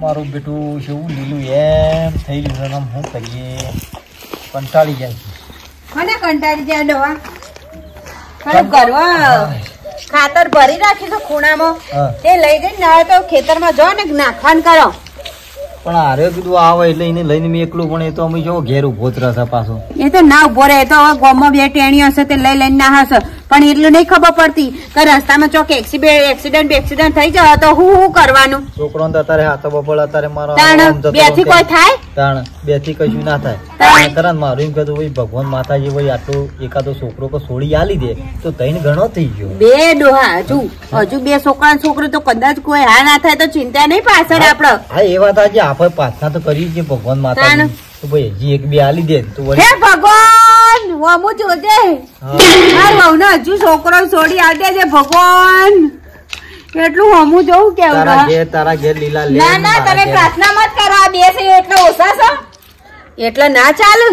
મારું બેટું જેવું લીલું એમ થઈ રહ્યું છે આમ શું કરીએ કંટાળી જાય. કોને કંટાળી જાય દવા ખરું કરવા ખાતર ભરી રાખ્યું તો ખૂણામાં. તે લઈ જઈને ના તો ખેતરમાં જો ને નાખવાનું કરો. પણ આરે કીધું આવે એટલે એને લઈને મેં એકલું પણ એ તો અમે જો ઘેર ઊભો છે પાછો. એ તો ના ઊભો રહે તો હવે ગોમમાં બે ટેણી હશે તે લઈ લઈને ના હશે. પણ એટલું નહીં ખબર પડતી કે રસ્તામાં ચોક એક્સિડન્ટ એક્સિડન્ટ એક્સિડન્ટ થઈ જાય તો હું શું કરવાનું? છોકરો અત્યારે હાથો બપોળ અત્યારે મારો બેથી કોઈ થાય? તાણ બેથી કશું ના થાય. કરણ મારું એમ કહેતો ભાઈ ભગવાન માતાજી ભાઈ આટલો એકાદો છોકરો કો છોડી આલી દે તો તઈને ઘણો થઈ ગયો. બે ડોહા હજુ હજુ બે છોકરા છોકરી તો કદાચ કોઈ હા ના થાય તો ચિંતા નહીં પાછળ આપડે. હા એ વાત આજે આપણે પ્રાર્થના તો કરી છે ભગવાન માતાજી. તો ભાઈ હજી એક બે આલી દે તો હે ભગવાન વમુ જોજે. હા. માર હજુ છોકરો છોડી આલી છે ભગવાન. કેટલું હમું જોઉં કે તારા ઘેર તારા ઘેર લીલા લે ના ના તમે પ્રાર્થના મત કરો આ બે છે એટલે ઓછા છો? એટલે ના ચાલે?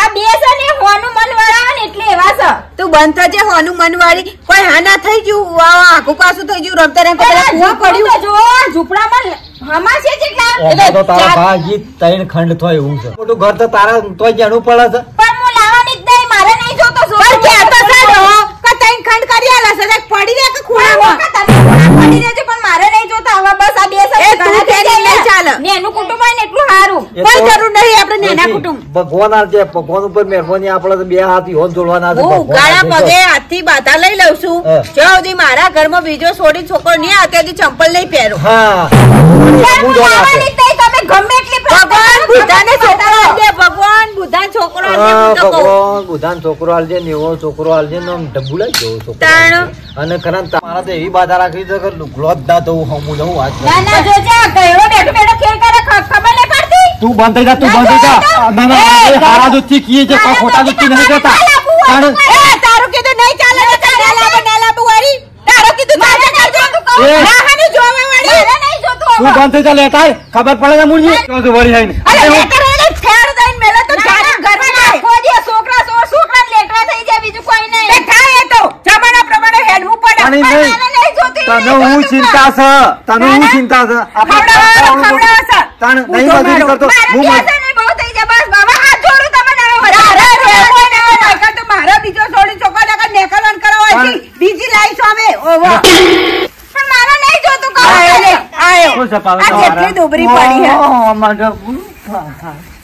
આ બે છે ને હોનું મન વાળા ને એટલે એવા છે. તું બંધ થજે હોનું મન વાળી. કોઈ હા ના થઈ ગયું? આખું પાછું થઈ ગયું. રમતા રમતા કુવા પડ્યું. જો ઝૂંપડામાં હમા છે જેટલા ઓમાં તો તારા ભાગી તૈન ખંડ થાય એવું છે. મોટું ઘર તો તારા તોય જણું પડે છે. પણ હું લાવવાની જ નહીં મારે નહીં જોતો પણ કે તો સાડો કે તૈન ખંડ કરી આલા છે પડી રે કે ખૂણામાં પડી રહેજો પણ મારે નહીં જોતા. હવે બસ આ બે છે તું તેરી નહીં ચાલે? નેનું કુટુંબ હોય ને એટલું સારું. કોઈ જરૂર નહીં આપણે નેના. કુટુંબ. ભગવાન આ છે ભગવાન ઉપર મહેરબાની આપણે તો બે હાથ હોન જોડવાના છે હું ભગવાન પગે હાથથી બાધા લઈ લઉં છું. જો સુધી મારા ઘરમાં બીજો છોડી છોકરો નહીં આવે ત્યાં ચંપલ નહીં પહેરું. હા. જોવા આપે. ભગવાન છોકરો આપજે, ભગવાન બુદ્ધાને છોકરો કહું. ભગવાન બુધાન છોકરો આલજે ને એવો છોકરો આલજે ને આમ લઈ જવો છોકરો. તાણ. અને કરણ ને તમારા તો એવી બાધા રાખી છે કે લુગડો જ ના દઉં હમું વાત કરું. ના, ના, જોજે, આ ગયડો બેઠો બેઠો ખેલ કરે, ખબર નહીં પડતી? તું બંધ થઈ જા તું બંધ થઈ જા ના, ના, ના, હારા દૂધથી કીએ છે કોઈ ખોટા દૂધથી નહીં કરતા તાણ. એ, તારું કીધું નહીં ચાલે ને તારે ના લાંબુ, ના લાંબુ વાળી. તારું કીધું ચાલજો. એ. ના, હાની જોવા વાળી. મારે નહીં જોતું તું બંધ થઈ જા લેતા ખબર પડે છે મુરજી તો વળી આવીને. અરે, અરે હું- લેટર એને ફેર દઈને મેલે તો જાણે ઘરમાં આખો દિવસ છોકરા સો- છોકરા ને લેકડા થઈ જાય, બીજું કોઈ નહીં. એ થાય એ તો. જમાના પ્રમાણે હેડવું પડે. પાણી પણ નહીં. મારે નહીં જોતી, તને હું ચિંતા. છે તને હું. ચિંતા છે નહીં મજૂરી કરતો હું બીજો છોડી નકર નેકલન કરો. બીજી લાવીશું અમે. ઓહો. પણ મારે નહીં જોતું કહું આયો, આ પડી હે.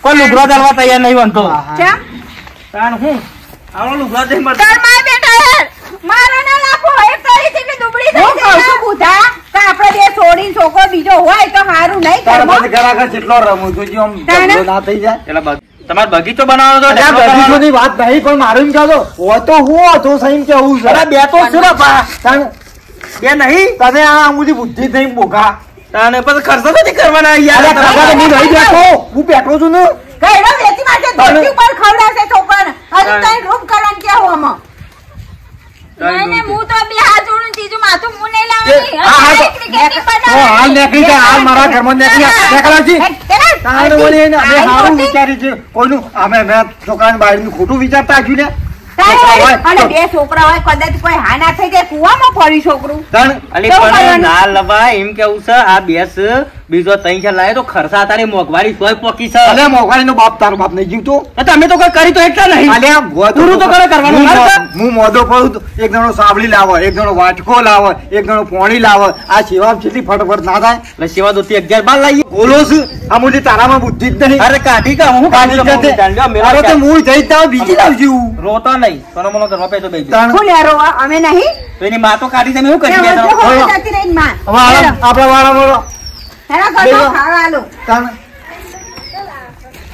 કોઈ લુગડો ચાલવા તૈયાર નહીં બનતો ચા? તાણ હું આવડો હે. મારો ના લાફો. એક તારી જેટલી દુબળી થઈ જાય. હું કહું છું, બુધા, કે આપણે બે છોડીને છોકરો બીજો હોય તો સારું નહીં તારા ઘરમાં. પછી જેટલો રમું છું, જો આમ ના થઈ જાય એટલે બગ- તમારે બગીચો બનાવવાનો તો? બગીચોની વાત નહીં પણ મારું એમ તો હું હતો સહીમ કેવું છે બે તો છે ને પા. તાણ બે નહીં તને આ આમુથી બુદ્ધિ જ નહીં બોગા તાને પછી ખર્ચો નથી કરવાના યાર હું નહીં બેઠો હું બેઠો છું ને વેચી માટે ઉપર ખવડાવશે છોકરાને. હજુ? તાઈ રૂમ કરવાનું કેવું આમાં? નહીં, હું તો બે હાથ જોડું ને ત્રીજું માથું હું નહીં લાવવાની. હા, હા, હવે તો- ક્રિકેટની ઓ, બનાવવાની. હાલ નીકળી જા હાલ મારા ઘરમાં નીકળી નીકળાજી. હે, તેના તાણે અમે. વિચારી છે કોઈનું મેં છોકરાની બાળીનું ખોટું વિચારતા હજુ ને અને બે છોકરા હોય કદાચ કોઈ હા ના થઈ જાય કુવામાં પડ્યું છોકરું. તાણ અલી કેવું પણ ના લવાય એમ કેવું છે? આ બેસ બીજો ત્રણ છે લાય તો ખર્ચા તારી મોંઘવારી સોય પોકી છે. અલે મોઘાણીનો બાપ તારો બાપ નહીં જીવતો. તમે તો કોઈ કરી તો એટલા નહીં. અલે આ તો કરે કરવાનું, હું મારે મો- હું મોઢો પડું એક જણો લાવો એક જણો વાટકો લાવો એક જણો પોણી લાવો. આ સેવા કેટલી ફટફટ ના થાય એટલે સેવા દોતી અગિયાર બાર લાવી. બોલો છું. આ મુજે તારામાં બુદ્ધિ જ નહીં. અરે કાઢી કા હું કાઢી કાઢી કાઢી મેરા તો હું જઈ જ બીજી લાવજી હું. રોતો નહીં સોનો મોનો તો રોપે તો બે અમે નહીં તો એની માં તો કાઢી તમે શું કરી માં. આપણા વાળા વાળો એના ઘરનો ખાવા આલું. તાણ.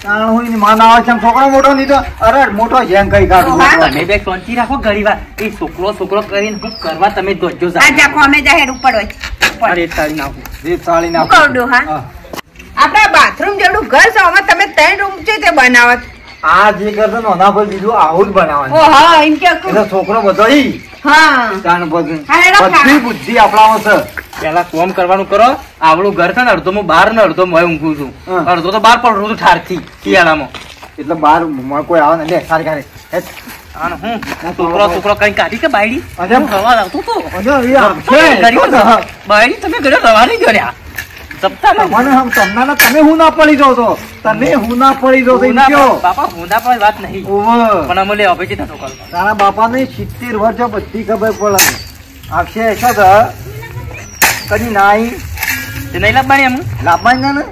તાણ હું એની માં આવે છે છોકરો મોટો નહીં તો અરે મોટો જેમ કઈ કાઢું તમે બે શાંતિ રાખો ઘણી વાર એ છોકરો છોકરો કરીને શું કરવા તમે દોડજો આ જા. જાકો અમે જાહેર ઉપર હોય. અરે તાળી નાખું રીત સાળી હું કહું ડોહા? હા. આપણા બાથરૂમ જેવડું ઘર છે તમે ત્રણ રૂમ છે તે બનાવત આ જે કરતો નોના પર બીજું આવું જ બનાવવાનું. ઓ હા એમ કે એટલે છોકરો બધો ઈ હા તાણ બધું બધી બુદ્ધિ આપણામાં છે. પેલા કોમ કરવાનું કરો આવડું ઘર છે ને અડધો હું બહાર ને અડધો મોય ઊંઘું છું. અડધો તો બહાર પડું છું ઠારથી શિયાળામાં. એટલે બાર મ- કોઈ આવે ને લે સારી હું. છોકરો છોકરો કઈ કાઢી કે બાયડી? બાયડી તમે ઘરે રવાની કર્યા. સપ્તાહ મને હમ તમને ને તમે હું ના પડી જાવ છો તમે હું ના પડી જાવ છો એમ કયો? બાપા હુંદા વાત નહીં. પણ અમે અભિજીત હતો કોલ તારા બાપાને સિત્તેર વર્ષ બધી ખબર પડે. અક્ષય છે તો કદી નાઈ. તે નહીં લાવવાની એમ? લાવવાની ને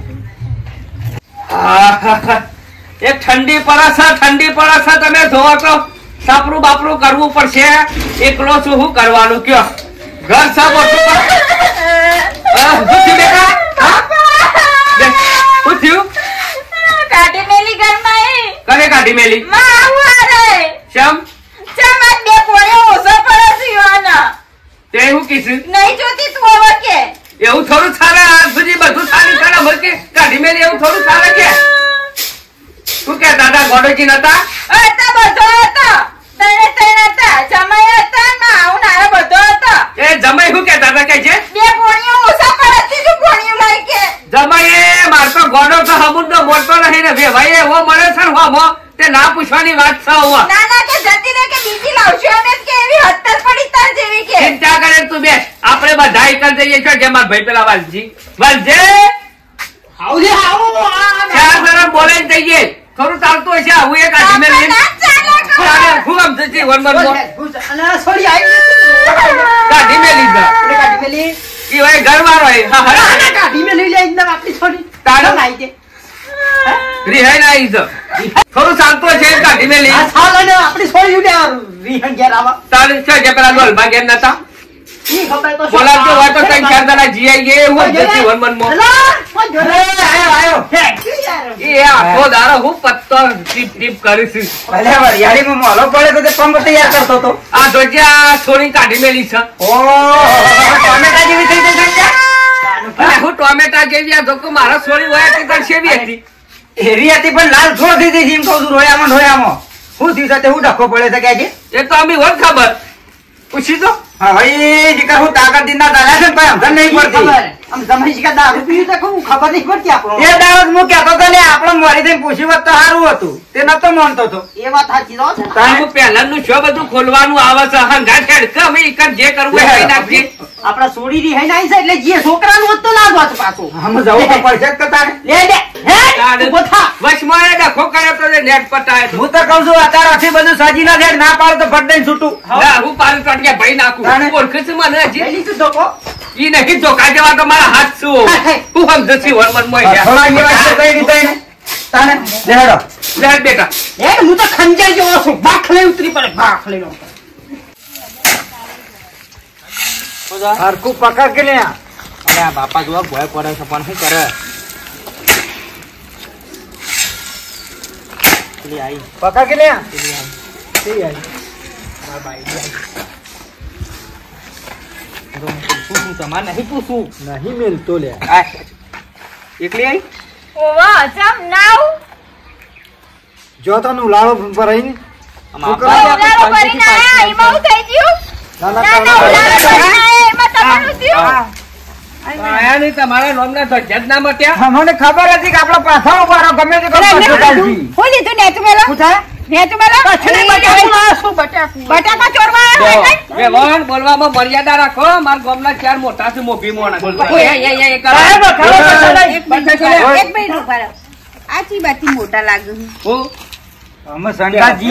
એક ઠંડી પડે ઠંડી પડે તમે જોવો તો. સાપરું બાપરું કરવું પડશે. એકલો છું શું કરવાનું કયો? ઘર સબ ઓછું હા, બેટા હા? બે, શું થયું કાઢી મેલી ઘરમાં એ. કને કાઢી મેલી? માં આવું હારે. શમ? ચમ આ બે પોરે ઓસો પડે છે. તે હું કીધું? નહીં જોતી તું હવે કે એવું થોડું થારે આજ સુધી બધું સારી ચાલે ભલે કે કાઢી મેલી એવું થોડું થારે કે? શું કે દાદા ગોડોજી નતા? હતા બધો હતો. તને તને હતા જમાઈ હતા માં આવું નારે બધો હતો. એ જમાઈ હું કે દાદા કે છે? બે પોણીઓ ઓછા પડે છે તું પોણીઓ લઈ કે. જમાઈએ મારતો ગોડો તો હમુંડો મોટો નહીં ને વેવાઈ એવો મળે છે ને હોમો? તે ના પૂછવાની વાત છે હોવા ના ના કે જતી રહે કે બીજી લાવશો અમે કે એવી હત્તર પડી તાર જેવી કે. ચિંતા કરે તું બેસ. આપણે બધા એકલ જઈએ છો જે મારા ભાઈ પેલા વાલજી. વાલજે! ચાર જણા બોલે જઈએ ખરું ચાલતું હશે આવું એક આજી મેં લઈને ના ચાલે હું આમ જતી વન વન વન. કાઢી ઈ હોય હે. હા, હા. તારું. રિહાઈ ના ઈ તો. ખરું ચાલતું હશે એ રીહણ ઘેર આવા. તારે છે જે પેલા ડોલમાં ઘેર નતા. બોલાવજો હોય તો કઈ ચાર જણા જી આઈ ગયે હું જતી વન વનમાં. એ આખો દારો હું પત્તો ટીપ ટીપ કરીશ ભલે વરિયાળીમાં મોલો પડે તો પંપ તૈયાર કરતો તો આ ધોજે છોડી કાઢી મેલી છે. ઓ ટોમેટા જેવી થઈ ગઈ છે. હું ટોમેટા જેવી આ ધોકો મારા છોડી હોય તે કરશે બી હતી. એરી હતી પણ લાલ છોડ થઈ ગઈ છે એમ કહું છું રોયામાં રોયામાં. શું થયું તે હું ડખો પડે છે કે એ તો અમે હોત ખબર. પૂછી તો. હા ભાઈ દીકરા હું તાકાત દીના દાદા છે ને ભાઈ અમને નહીં પડતી. એ દાવત હું કહેતો હતો ને આપણે મોરી થઈને પૂછ્યું હોત તો સારું હતું. તે નતો માનતો હતો આનું પહેલાનું શું બધું ખોલવાનું આવે છે? હંગા ઠેડ અમે એક જ જે કરવું એ કરી નાખીએ. આપડા સોડી રી હઈ નાઈ છે એટલે જે છોકરાનું હોત હોત પાછું. આમ જવું પડશે જ તારે. લે દે હે તારે ડખો કર્યો તો નેટ પટાય હું તો કઉ છું અત્યારથી બધું સાજી ના દે ના પાડો તો ફટ દઈ છૂટું. ના, હું પાણી ટોટિયા ભરી નાખું. ઓળખે છે મને હજી? ધોકો. ઈ નહીં ધોકા જેવા તો મારા હાથ છું હું સમજ છું વન મોય થોડા જેવા કઈ રીતે તાને લેડો લે બેટા. એ હું તો ખંજાઈ જેવો છું. બાખ લઈ ઉતરી પડે બાખ લઈ લો હરકું પકડ કે લે અરે આ બાપા જોવા ભય પડે છે પણ શું કરે? પેલી આઈ પકડ કે લે પેલી આઈ મારા બાઈ બી આઈ. તો હું પૂછું છું, તમારે નહીં પૂછું નહીં મેલતો લે આ, એકલી આઈ ઓવા ચમ નાવ જો તો નું લાડો પર કરે? જે ઉલાળો કરીને આયા એમાં હું થઈ ગયું ના ના ના ઉલાળો કરીને આયા એમાં તમારું થયું આયા નહીં તમારા નોમના ધજ્જા ના મટ્યા? અમને ખબર હતી કે આપડે પાછા ઊભા રહો ગમે તે કરો હું લીધું નેતુ મેલો? નેતુ મેલો? બટાકા? ચોરવા આવ્યા હોય ને? વેવાણ બોલવામાં મર્યાદા રાખો મારા ગામના ચાર મોટા છે મોભી મોણા. એક મિનિટ એક મિનિટ ઊભા રહો. આ ચી બાતી મોટા લાગે હું? અમે શંકાજી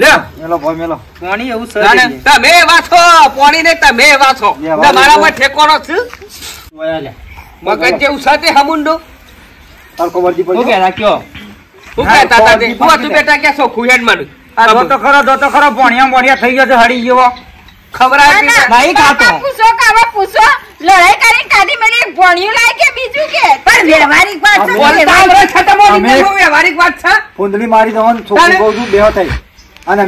લે મેલો ભાઈ મેલો. પાણી એવું ના, ના, સર તમે એવા છો ને તમે એવા તમારામાં ઠેકોનો છે. મગજ જેવું સાથે હમુંડું તડકો વળગી શું પડ્યો. કહેતા હું કહેતા હતા તે? હું હતું બેટા કે છો? ખુહેડ મને આ દોતો ખરો ખરો પોણિયા પોણિયા થઈ ગયો છે હડી ગયો. ખબર ના, આવી નહીં ખાતો. પૂછો કાવા પૂછો. લડાઈ કરીને કાઢી મેળી એક ભણ્યું લાય કે બીજું કે? પણ વ્યવહારિક વાત છે, વ્યવહારિક. વાત છે. કુંડલી મારી દવાનું છોકરું તારે? કહું છું બેહો થઈ અને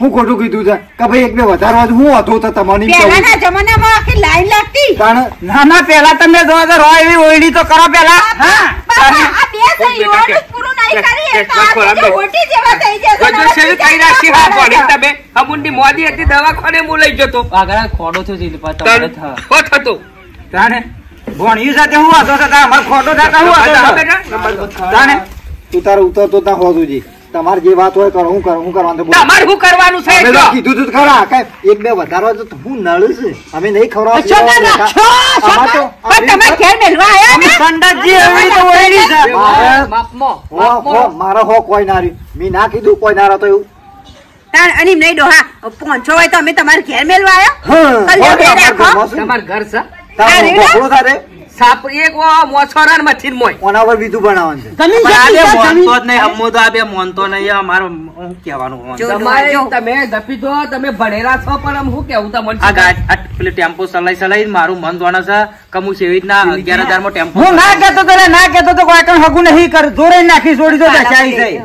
હું ખોટું કીધું છે? કે ભાઈ એક બે વધારવા હું હતો તો તમારી પહેલાના જમાનામાં આખી લાઈન લાગતી. પણ ના ના પહેલા તમે જો તો રો એવી ઓઈડી તો કરો પહેલા બાપા, આ બે સંયોગો જ નહીં કરી તો આ ઓટી જેવા થઈ જશે ને બધું થઈ રાખી હા પડી તમે? અમુંડી મોદી હતી દવાખાને હું લઈ જતો. આગળ ખોડો થયો તમારે થા. હો થતો તાણે ભણ્યું સાથે હું હતો તો તારે ખોટો થતા હું હતો હા, તો? તું તારે ઉતરતો ના હોતું જી તમારે જે વાત હોય કરો હું કરો હું કરવાનું તો તમારે શું કરવાનું છે? અમે કીધું તું ખરા કે એક બે વધારો તો હું નળું છું. અમે નહીં ના, છો, છો, તો તમે ઘેર મેલવા આયા ને? સંડાસજી એવી તો ઓયડી છે. માપમો માપમો મારો હો કોઈ ના મેં ના કીધું કોઈ ના રહ્યો તો એવું. તાણ અને નહીં ડોહા પહોંચો હોય તો અમે તમારે ઘેર મેલવા આયા? તમાર ઘર છે? તારે. સાપ એક વો મોછોરા ને મચ્છી મોય. ઓના પર બીજું બનાવવાનું છે? તમે મોનતો જ નહીં હમો તો આ બે મોનતો નહીં અમારો હું કહેવાનું હોવાનું. તમારે તમે દપી દો તમે ભણેલા છો પણ આમ શું કેવું તમને આ ગાડી આ પેલી ટેમ્પો ચલાઈ ચલાઈ મારું મન દોણે છે કે હું સેવી રીતના અગિયાર હજારમાં ટેમ્પો હું ના કેતો તો ના કેતો તો કોઈ કણ હગું નહીં કર. જોરે નાખી છોડી દો દશાઈ થઈ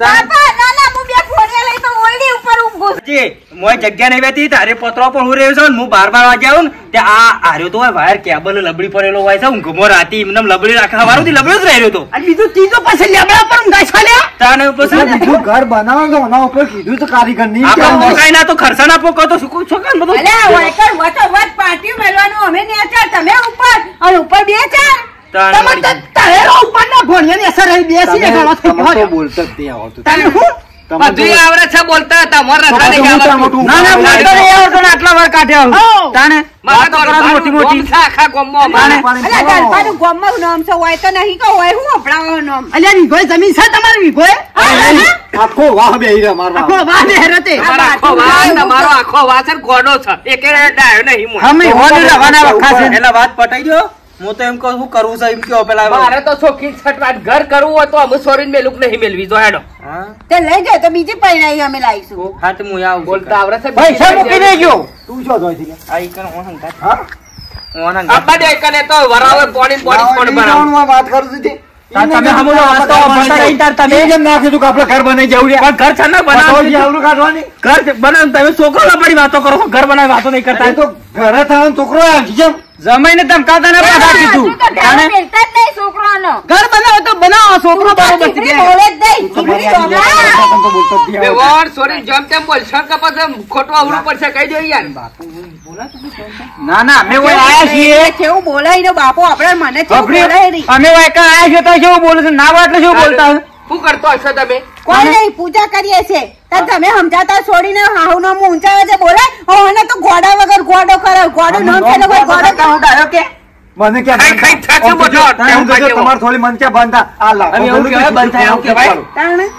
બાપા ના ના હું બે ફોડિયા લઈ તો ઓયડી ઉપર ઊભું જી, મોય જગ્યા નહીં બેઠી તારે પત્રો પણ હું રહ્યો છું હું બાર બાર વાગે આવું ને આ હાર્યો તો હોય વાયર કેબલ લબડી પડેલો હોય છે હું ગમો રાતી એમને લબડી રાખા વાળું થી લબડ્યો જ રહ્યો તો. અને બીજું ત્રીજો પછી લેબડા પર ઊંઘાઈ છોડ્યા? તાને પછી બીજું ઘર બનાવવાનું તો ઓના ઉપર કીધું તો કારીગર નહીં આપણે મોકાઈ ના તો ખર્ચા ના પોકો તો શું છો કાન બધું? અલે વાયકર મેલવાનું અમે ને ચાર તમે ઉપર અને ઉપર બે ચાર તાને તમે વળી- તો તહેરો ઉપરના ભણિયાની અસર રહી ઘણો થઈ તો. તને હું? આવડે છે બોલતા હતા. મોર ના, ના, ને આટલા વાર. તાણે? મારે તો મોટી મોટી આખા ગોમમાં ગલપાનું ગોમમાં નામ છે હોય તો નહીં કહો હોય હું નામ. અલ્યા જમીન છે તમારી વિઘોય? આખો વાહ બે મારો. આખો. વાહ બે રતે. આખો વાહ તમારો આખો જ ગોડો છે. એકે ડાયો નહીં મોય. અમે હોની રવાના વખા છે. એટલે વાત પટાઈ ગયો હું તો એમ કહું શું કરવું છે એમ કયો પેલા મારે તો છોકરી છટવાટ ઘર કરવું હોય તો અમે સોરીને મેલુક નહીં મેલવી જો હેડો. તે લઈ જાય તો બીજી પરિણાઈ અમે લાવીશું. હા તો હું આવું બોલતા આવડે છે પૈસા મૂકી દેજો. તું શું જોઈ છે? આ ઈ હું? હા? ઓણ દે કને તો વરાવે પોણી ને કોણ ઈ ભરાવે જવાનું આ વાત કરું છું તમે હમણાં વાત ભણતા તાર તમે. જેમ નાખ્યું હતું કે આપણે ઘર બનાવી જવું છે. પણ ઘર છે ને બનાવવાનું આવડું કાઢવાની. ઘર બનાવ તમે છોકરો લપડી વાતો કરો ઘર બનાવી વાતો નહીં કરતા. તો ઘરે થવાનો છોકરો આવી જમાઈને ધમકાવતા ને પાછા કીધું હજુ તો ઢાળો મેલતા જ નહીં છોકરાનો. ઘર બનાવો તો બનાવો છોકરો બરોબર છે. બોલે જ નહીં. બોલે. બેવડ સોરી જમ તેમ બોલશો કે પછી ખોટું આવડું પડશે કહી દો યાર. ના? ના અમે કોઈ આયા છીએ. કેવું બોલાય ને બાપો આપણે મને કેવું બોલાય અમે વાયકા આયા છીએ તો કેવું બોલે છે? ના એટલે શું બોલતા? શું કરતો હશો તમે? કોઈ નહીં પૂજા કરીએ છે તાર તમે સમજાતા છોડીને હાહુ નો ઊંચાવે છે બોલે? ઓને તો ગોડા વગર ગોડો કરે ગોડો ને કોઈ ગોડો કે મને કે ખાઈ થાચું બધો હું જોજો તમારે થોડી મન કે બંધા આ લા અમે એવું કહેવાય, તો એવું કહેવાય?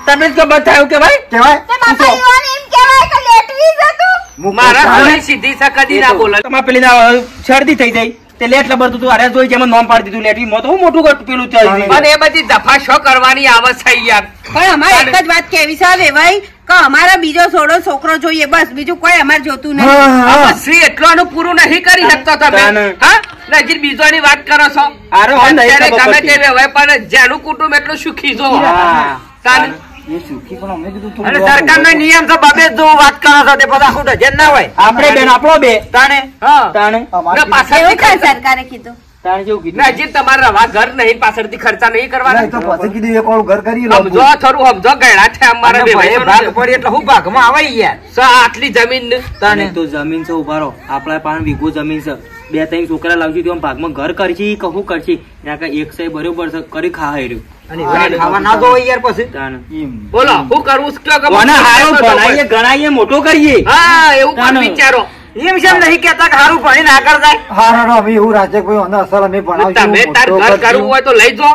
તમે તો બંધા બધા એવું કહેવાય? કહેવાય તે બાપા યુવાન એમ કહેવાય તો લેટવી જતો મારા પોતાને- સીધી છે કદી ના બોલે. તમાર પેલી ના શરદી થઈ જાય. તે લેટ લબર તું અરે જોઈ જેમાં નોમ પાડી દીધું લેટવી. મો તો હું મોટું ગટ પેલું ચાલી પાણી. પણ એ બધી દફા શો કરવાની આવે છે યાર. પણ અમારે એક જ વાત કેવી છે વેવાઈ. કે અમારા બીજો સોડો છોકરો જોઈએ બસ બીજું કોઈ અમારે જોતું નથી. શ્રી એટલાનું પૂરું નહીં કરી શકતો તમે. હા? નજીક બીજોની વાત કરો છો. આરો અત્યારે ગમે તે હોય પણ જેનું કુટુંબ એટલું સુખી જો. હા. તાને. એ સુખી પણ અમે કીધું તું અને જોવા સરકારનો નિયમ તો બબે જો વાત કરો છો તે બધા શું ડજન ના હોય. આપણે બેન આપણો બે. તાણે? હા તાણે ખર્ચા- સરકારે કીધું. તાણે જેવું કીધું? નજીક તમારે રવા ઘર નહીં પાછળથી ખર્ચા નહીં કરવાના. તો પછી કીધું એક વાળું ઘર કરી લો. સમજો થોડું સમજો ગયડા છે અમારે અને ભાઈ ભાગ પડી એટલે હું ભાગમાં આવે યાર? સો આટલી જમીન ને? તો જમીન છે ઊભા આપણા પાસે વીઘો જમીન છે. બે ત્રણ છોકરા લાવજો તો ભાગ ભાગમાં ઘર કરશી કહું કરશી? ત્યાં કઈ એક સાઈ બરોબર છે કરી ખા રહ્યું. ખાવા ના દો યાર પછી. બોલો શું કરવું ગણાઈએ મોટો કરીએ. હા એવું વિચારો. એમ નહીં કેતા કે હારું જાય હા હા, અને અમે તમે તાર ઘર કરવું હોય તો લઈ જો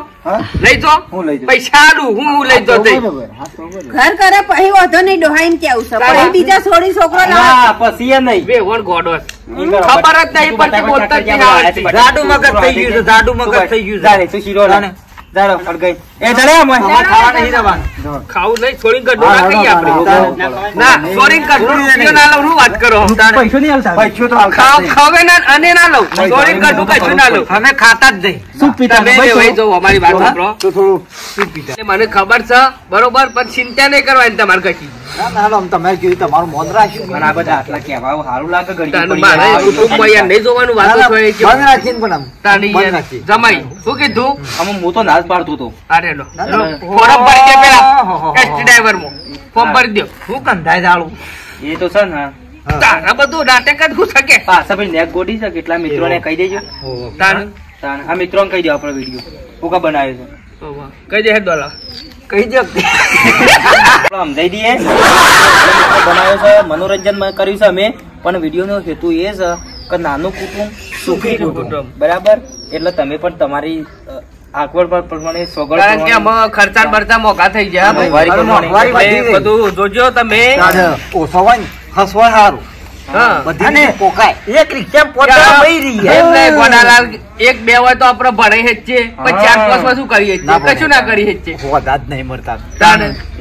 લઈ જો હું લઈ પૈસા આલું હું લઈ જો જઈ બરોબર, હા, તો બરોબર. ઘર કરે પછી વાંધો નહીં ડોહાઈન કેવું છે પછી બીજા છોડી છોકરો હા પછી એ નહીં ગોડો. ખબર જ નહીં પડતી, બોલતા જ નહીં આવડતી. જાડુ મગજ થઈ ગયું છે, જાડુ મગજ થઈ ગયું છે. જા તું શીરો લે. તાણે. જા ફળગાઈ. એ આમાં. અમારે ખાવા નહીં જવાનું. ખાવું નહીં છોડીને ગઢું ના હા, કહીએ આપણે. ના છોડીને ગઢું રૂપિયો ના લઉં વાત કરો? પૈસો નહીં આલતા. પૈસો તો ખાવ ખાવે ના અને ના લઉં. છોડીને ગઢું કશું ના લઉં. અમે ખાતા જ નહીં. શું પીતા? તમે ભાઈ, જો અમારી વાત સાંભળો. તો થોડું એટલે મને ખબર છે બરોબર પણ ચિંતા નહીં કરવાની તમારે કશી ના, તમે કીધું તમારું મોન રાખ્યું પણ આટલા કહેવા સારું લાગે ઘડી મારે જાય. કુટુંબમાં નહીં જોવાનું વાતો બંધ રાખીને પણ આમ. જમાઈ. શું કીધું? આમાં હું તો ના પાડતો હતો. અરે ના. ફોરમ ભરી દે પેલા. ટેક્સી ડ્રાઈવર મો ફોર્મ ભરી દો. શું કંધાય જાળું? એ તો છે ને. તારા બધું નાટક જ હું શકે પાછા ભાઈ નેક ગોડી છે કેટલા મિત્રોને કહી દેજો. તાન. તાણ આ મિત્રોને કહી દો આપણો વીડિયો. કોકા બનાવ્યો છે? કહી દે ડોલા કહી દે. સમજાઈ દઈએ. બનાવ્યો છે મનોરંજન કર્યું છે અમે. પણ વિડીયોનો હેતુ એ છે કે નાનું કુટુંબ સુખી કુટુંબ. બરાબર? એટલે તમે પણ તમારી અ, પર પ્રમાણે સગવડ કારણ કે પ્રમાણે. ખર્ચા ને બરચા મોંઘા થઈ ગયા. બધું જોજો તમે. ઓછો હોય હસવાય સારું. બધી પોકાય. એક રિક્ષા પોતા પઈ રહી છે. એમ નહીં, ગોડાલાલ, એક બે હોય તો આપણે ભણાઈ છે પણ ચાર પાંચમાં શું કરીએ છીએ? કશું ના કરી છે હોદા જ નહીં મળતા.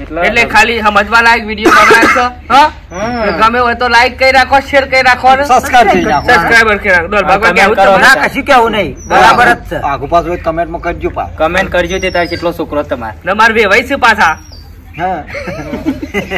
એટલે- એટલે ખાલી સમજવા લાયક વીડિયો બનાવ્યો છો. ગમે હોય તો લાઈક કરી રાખો શેર કરી રાખો સબસ્ક્રાઇબ કરી. સબસ્ક્રાઇબર કરી રાખો. ડોલ હા, ભાગવા comment કેવું તો ના કશું કેવું નહીં. બરાબર જ છે. આગુ પાછું કમેન્ટમાં કરજો પા. કમેન્ટ કરજો તે તારે કેટલો છોકરો તમારે. તમારે વેવાય છે પાછા. હા.